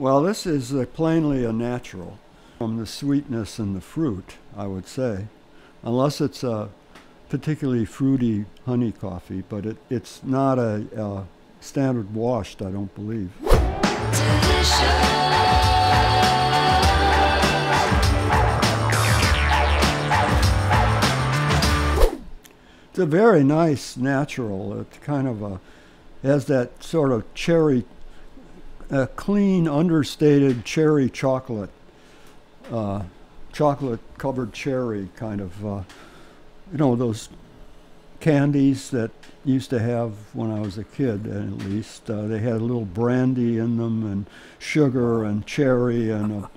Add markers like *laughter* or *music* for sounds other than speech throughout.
Well, this is uh, plainly a natural from the sweetness and the fruit, I would say, unless it's a particularly fruity honey coffee, but it, it's not a, a standard washed, I don't believe. It's a very nice natural. It's kind of a has that sort of cherry, a clean, understated cherry chocolate, uh, chocolate covered cherry kind of, uh, you know, those candies that used to have when I was a kid, at least. Uh, they had a little brandy in them and sugar and cherry and a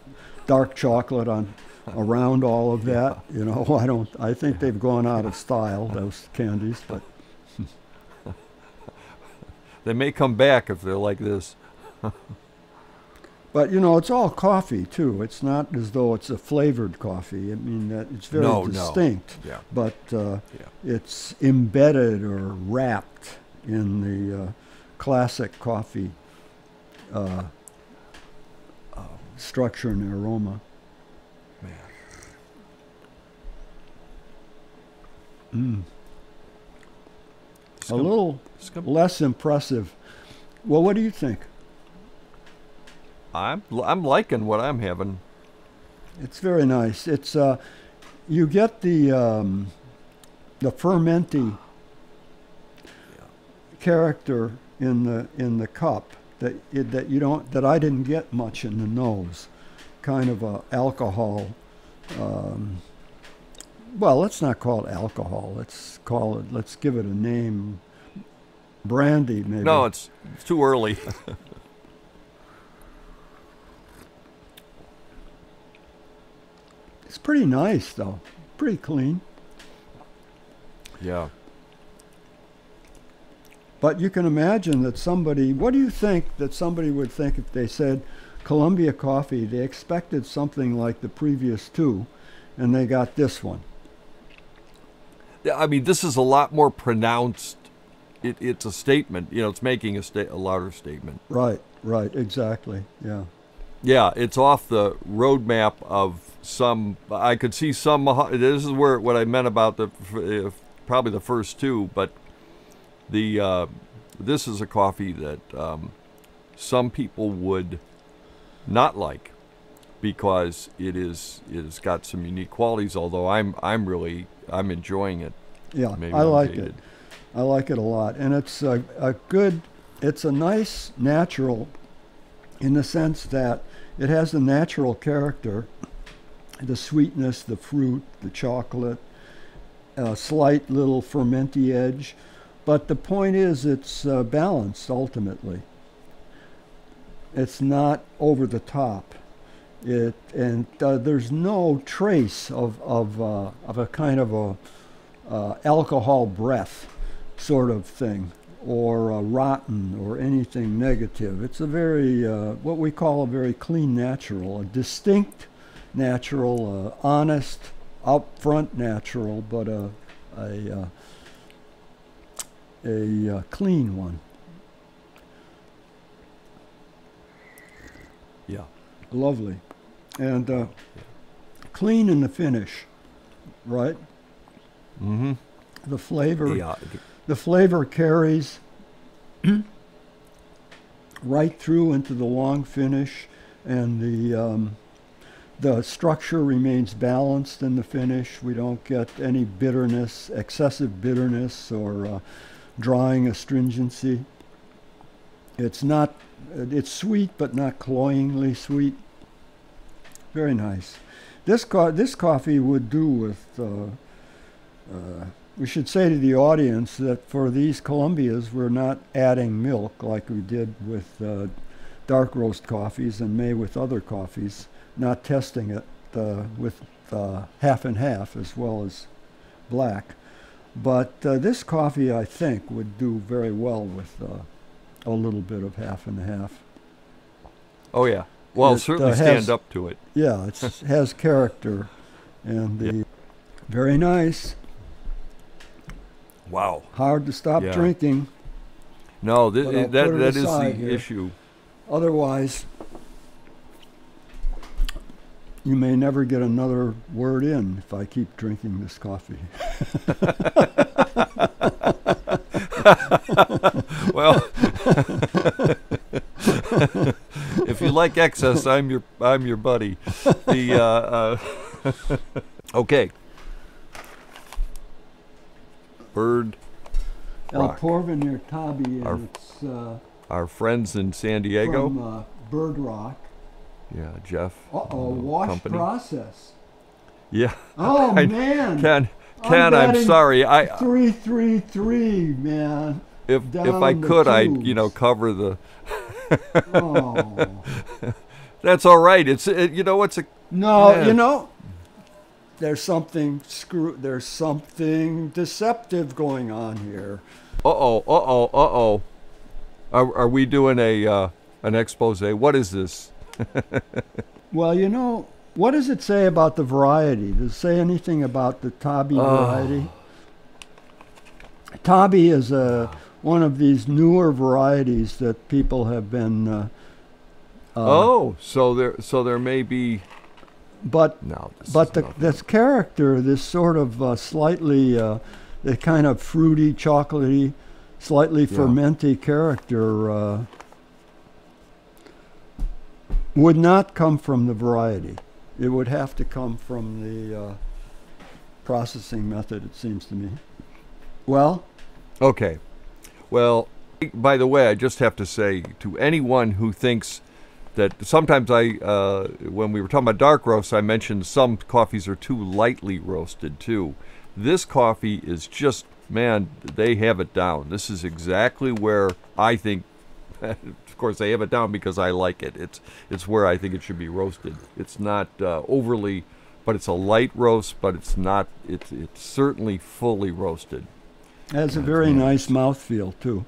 dark chocolate on around all of that. You know, *laughs* I don't. I think they've gone out of style those candies, but *laughs* they may come back if they're like this. *laughs* but you know, it's all coffee too. It's not as though it's a flavored coffee. I mean, that it's very No, no. distinct, Yeah. but uh, Yeah. it's embedded or wrapped in the uh, classic coffee uh, uh, structure and aroma. Man. Mm. It's A little less impressive. Well, what do you think? I'm I'm liking what I'm having. It's very nice. It's uh, you get the um, the fermenty character in the in the cup that it, that you don't that I didn't get much in the nose, kind of a alcohol. Um, well, let's not call it alcohol. Let's call it. Let's give it a name. Brandy, maybe. No, it's it's too early. *laughs* it's pretty nice though. Pretty clean. yeah. But you can imagine that somebody, what do you think that somebody would think if they said Colombia Coffee, they expected something like the previous two, and they got this one? Yeah, I mean, this is a lot more pronounced. It, it's a statement. You know, it's making a sta- a louder statement. Right, right, exactly. Yeah. Yeah, it's off the roadmap of some. I could see some. This is where what I meant about the uh, probably the first two, but the uh, this is a coffee that um, some people would not like because it is it has got some unique qualities. Although I'm I'm really I'm enjoying it. Yeah, Maybe I like jaded. it. I like it a lot. And it's a, a good, it's a nice natural in the sense that it has the natural character, the sweetness, the fruit, the chocolate, a slight little fermenty edge. But the point is, it's uh, balanced ultimately. It's not over the top. It and uh, there's no trace of of uh, of a kind of a uh, alcohol breath sort of thing, or uh, rotten, or anything negative. It's a very, uh, what we call a very clean natural, a distinct natural, uh, honest, upfront natural, but a, a, uh, a uh, clean one. Yeah. Lovely. And uh, clean in the finish, right? Mm-hmm. The flavor. Yeah. The flavor carries right through into the long finish, and the um, the structure remains balanced in the finish. We don't get any bitterness, excessive bitterness, or uh, drying astringency. It's not. It's sweet, but not cloyingly sweet. Very nice. This co- this coffee would do with. Uh, uh, we should say to the audience that for these Colombias, we're not adding milk like we did with uh, dark roast coffees and may with other coffees, not testing it uh, with uh, half and half as well as black. But uh, this coffee, I think, would do very well with uh, a little bit of half and half. Oh yeah. Well, It, certainly uh, stand has- up to it. Yeah, it has character, and *laughs* the very nice. Wow. Hard to stop Yeah. drinking. No, th- that that is the here. issue. Otherwise, you may never get another word in if I keep drinking this coffee. *laughs* well, *laughs* if you like excess, I'm your I'm your buddy. The uh, uh, *laughs* okay. Bird, El Rock. Porvenir Tabi, and Our- it's uh, our friends in San Diego. from uh, Bird Rock. yeah, Jeff. Uh oh, wash company. process. Yeah, Oh *laughs* I- man, Ken. I'm Ken, I'm batting sorry. I three three three, man. if if I could, I'd you know cover the. Oh *laughs* That's all right. It's it, you know it's a no, Yeah. you know, there's something screw. There's something deceptive going on here. Uh oh, uh oh, uh oh. Are, are we doing a uh, an expose? What is this? *laughs* Well, you know, what does it say about the variety? Does it say anything about the Tabi Oh. variety? Tabi is a one of these newer varieties that people have been. Uh, uh, oh, so there so there may be but no. This but the this character, this sort of uh, slightly, uh, the kind of fruity, chocolatey, slightly Yeah. fermenty character uh, would not come from the variety. It would have to come from the uh, processing method. It seems to me. Well, Okay. Well, by the way, I just have to say to anyone who thinks that sometimes I, uh, when we were talking about dark roasts, I mentioned some coffees are too lightly roasted too. This coffee is just, man, they have it down. This is exactly where I think. *laughs* Of course, they have it down because I like it. It's it's where I think it should be roasted. It's not uh, overly, but it's a light roast, but it's not. It's it's certainly fully roasted. has a very nice. nice mouthfeel too.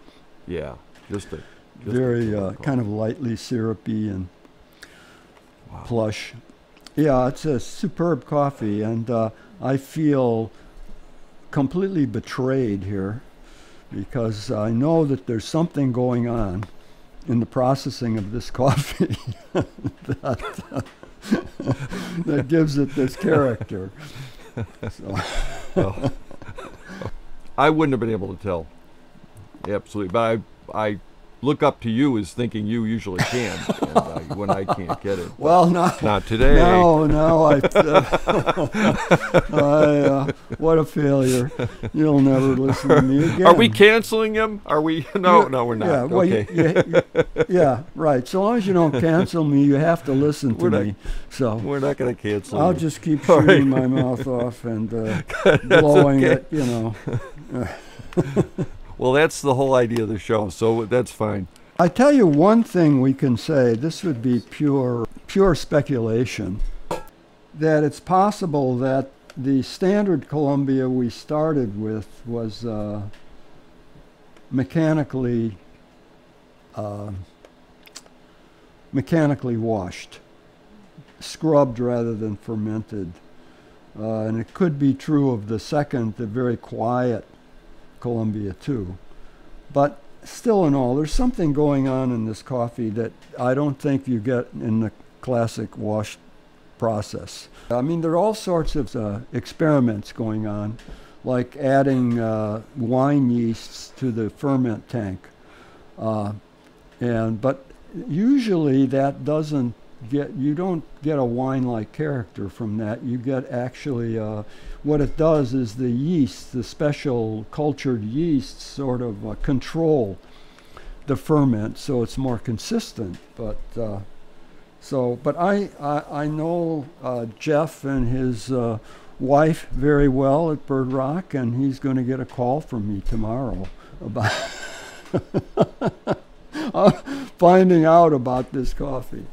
Yeah, just a very uh, kind of lightly syrupy and Wow. plush. Yeah, it's a superb coffee, and uh, I feel completely betrayed here because I know that there's something going on in the processing of this *laughs* coffee that, uh, that gives it this character. So, *laughs* Well, I wouldn't have been able to tell. Absolutely, but I I look up to you as thinking you usually can, *laughs* and I, when I can't get it. well, now, not today. No, no. I, *laughs* I uh, what a failure! You'll never listen to me again. *laughs* Are we canceling him? Are we? No, You- no, we're not. Yeah, well, okay, you- you- yeah, right. So long as you don't cancel me, you have to listen to We're not- me. So we're not going to cancel. I'll just keep shooting right. my mouth off and uh, blowing okay. it, you know. Well, that's the whole idea of the show, so that's fine. I tell you one thing we can say. This would be pure, pure speculation. That it's possible that the standard Colombia we started with was uh, mechanically uh, mechanically washed, scrubbed rather than fermented. Uh, and it could be true of the second, the very quiet Colombia too. But still in all, there's something going on in this coffee that I don't think you get in the classic wash process. I mean, there are all sorts of uh, experiments going on, like adding uh, wine yeasts to the ferment tank. Uh, and but usually that doesn't get you don't get a wine-like character from that. You get actually uh, what it does is the yeast, the special cultured yeast, sort of uh, control the ferment, so it's more consistent. But uh, so, but I I, I know uh, Jeff and his uh, wife very well at Bird Rock, and he's going to get a call from me tomorrow about *laughs* finding out about this coffee.